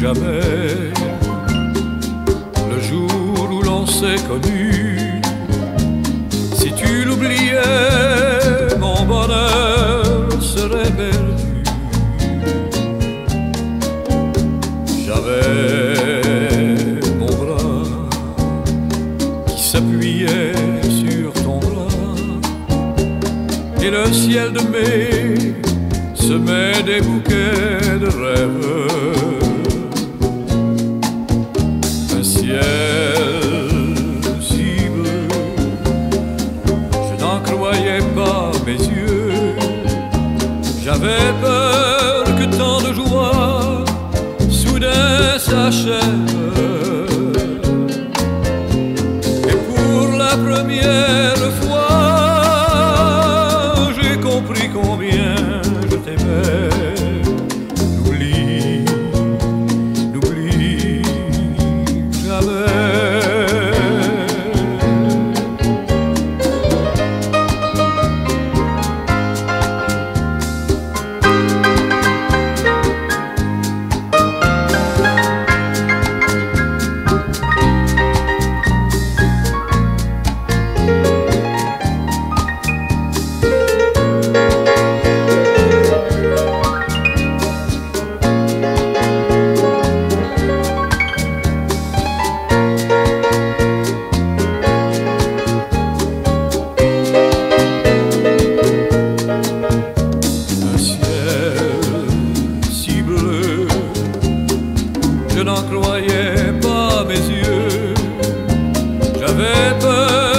Jamais le jour où l'on s'est connu. Si tu l'oubliais, s'appuyait sur ton bras et le ciel de mai semait des bouquets de rêves. Un ciel si bleu, je n'en croyais pas mes yeux, j'avais peur que tant de joie soudain s'achève. premier. croyais pas mes yeux. J'avais peur.